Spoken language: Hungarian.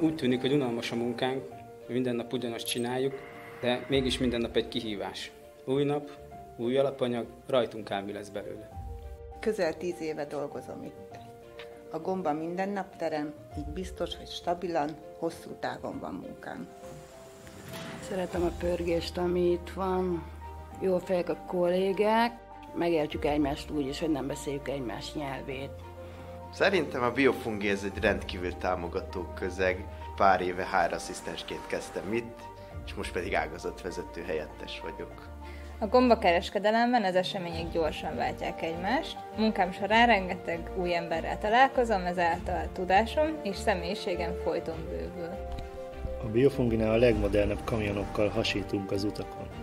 Úgy tűnik, hogy unalmas a munkánk, minden nap ugyanazt csináljuk, de mégis minden nap egy kihívás. Új nap, új alapanyag, rajtunk áll, mi lesz belőle. Közel tíz éve dolgozom itt. A gomba minden nap terem, így biztos, hogy stabilan, hosszú távon van munkám. Szeretem a pörgést, ami itt van. Jó fejek a kollégák, megértjük egymást úgy is, hogy nem beszéljük egymás nyelvét. Szerintem a Biofungi ez egy rendkívül támogató közeg. Pár éve HR asszisztensként kezdtem itt, és most pedig ágazatvezető helyettes vagyok. A gombakereskedelemben az események gyorsan váltják egymást. Munkám során rengeteg új emberrel találkozom, ezáltal tudásom és személyiségem folyton bővül. A Biofunginál a legmodernebb kamionokkal hasítunk az utakon.